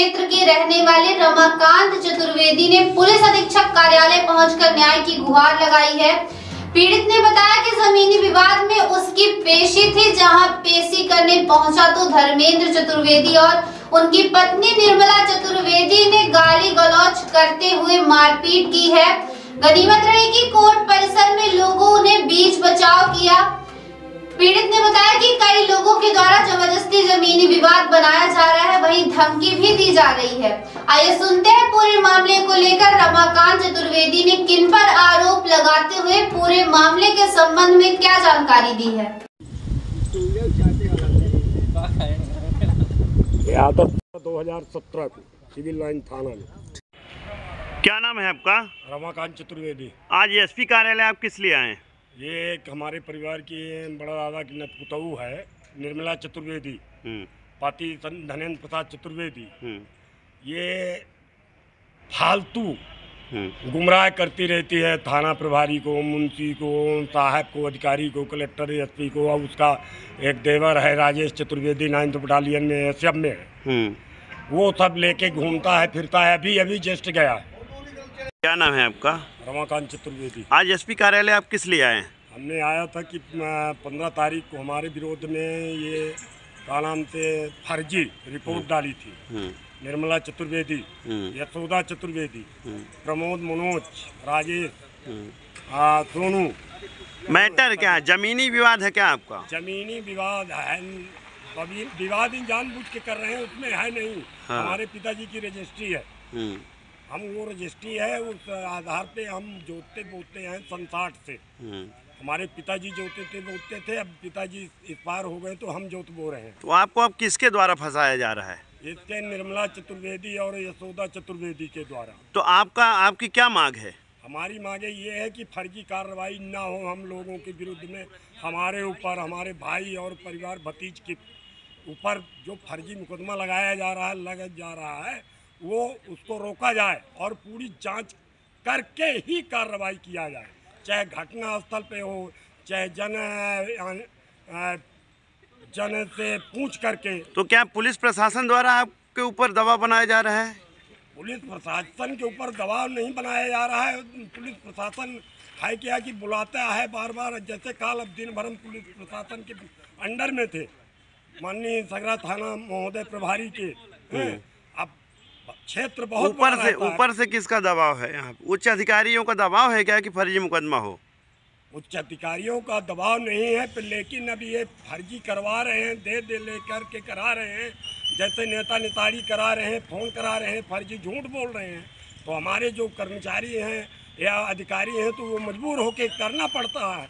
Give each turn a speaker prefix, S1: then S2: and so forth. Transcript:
S1: क्षेत्र के रहने वाले रमाकांत चतुर्वेदी ने पुलिस अधीक्षक कार्यालय पहुंचकर न्याय की गुहार लगाई है। पीड़ित ने बताया कि जमीनी विवाद में उसकी पेशी थी, जहाँ पेशी करने पहुँचा तो धर्मेंद्र चतुर्वेदी और उनकी पत्नी निर्मला चतुर्वेदी ने गाली गलौच करते हुए मारपीट की है। गनीमत रही कि कोर्ट परिसर में लोगों ने बीच बचाव किया। के द्वारा ज़बरदस्ती जमीनी विवाद बनाया जा रहा है वहीं धमकी भी दी जा रही है। आइए सुनते हैं पूरे मामले को लेकर रमाकांत चतुर्वेदी ने किन पर आरोप लगाते हुए पूरे मामले के संबंध में क्या जानकारी दी है?
S2: यादव 2017 को सिविल लाइन थाना में।
S3: क्या नाम है आपका?
S2: रमाकांत चतुर्वेदी।
S3: आज एसपी कार्यालय आप किस लिए आए?
S2: ये एक हमारे परिवार की बड़ा दादा की नतपुतऊ है। निर्मला चतुर्वेदी
S3: हम्म,
S2: पति धनेन्द्र प्रसाद चतुर्वेदी
S3: हम्म,
S2: ये फालतू
S3: हम्म,
S2: गुमराह करती रहती है थाना प्रभारी को मुंशी को साहब को अधिकारी को कलेक्टर एसपी को और उसका एक देवर है राजेश चतुर्वेदी नाइन्थ बटालियन में एसएफ में। है। वो सब लेके घूमता है फिरता है अभी अभी जस्ट गया।
S3: क्या नाम है आपका?
S2: रमाकांत चतुर्वेदी।
S3: आज एसपी कार्यालय आप किस लिए आए हैं?
S2: हमने आया था कि पंद्रह तारीख को हमारे विरोध में ये का नाम से फर्जी रिपोर्ट डाली थी।
S3: हम्म,
S2: निर्मला चतुर्वेदी
S3: हम्म,
S2: यशोदा चतुर्वेदी
S3: हम्म,
S2: प्रमोद मनोज राजेश
S3: हम्म।
S2: सोनू।
S3: मैटर क्या है? जमीनी विवाद है क्या आपका?
S2: जमीनी विवाद है विवाद ही जानबूझ के कर रहे हैं उसमें है नहीं।
S3: हाँ।
S2: हमारे पिताजी की रजिस्ट्री है।
S3: हम्म,
S2: हम वो रजिस्ट्री है उस आधार पे हम जोतते बोते हैं संसाठ से।
S3: हम्म।
S2: हमारे पिताजी जोते थे बोते थे। अब पिताजी इस पार हो गए तो हम जोत बो रहे हैं।
S3: तो आपको अब किसके द्वारा फंसाया जा रहा है?
S2: इसके निर्मला चतुर्वेदी और यशोदा चतुर्वेदी के द्वारा।
S3: तो आपका आपकी क्या मांग है?
S2: हमारी मांगे ये है कि फर्जी कार्रवाई ना हो हम लोगों के विरुद्ध में। हमारे ऊपर हमारे भाई और परिवार भतीज के ऊपर जो फर्जी मुकदमा लगाया जा रहा है लगा जा रहा है वो उसको रोका जाए और पूरी जाँच करके ही कार्रवाई किया जाए। चाहे घटना स्थल पे हो चाहे जन जन से पूछ करके।
S3: तो क्या पुलिस प्रशासन द्वारा आपके ऊपर दबाव बनाया जा रहा है?
S2: पुलिस प्रशासन के ऊपर दबाव नहीं बनाया जा रहा है। पुलिस प्रशासन है क्या कि बुलाता है बार बार जैसे काल अब दिन भर हम पुलिस प्रशासन के अंडर में थे। माननीय सगरा थाना महोदय प्रभारी के। हैं। अब क्षेत्र बहुत
S3: ऊपर से ऊपर से किसका दबाव है यहाँ उच्च अधिकारियों का दबाव है क्या कि फर्जी मुकदमा हो?
S2: उच्च अधिकारियों का दबाव नहीं है पर लेकिन अभी ये फर्जी करवा रहे हैं दे दे लेकर के करा रहे हैं। जैसे नेता नेताड़ी करा रहे हैं फ़ोन करा रहे हैं फर्जी झूठ बोल रहे हैं। तो हमारे जो कर्मचारी हैं या अधिकारी हैं तो वो मजबूर होके करना पड़ता है।